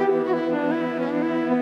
Música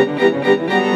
Müzik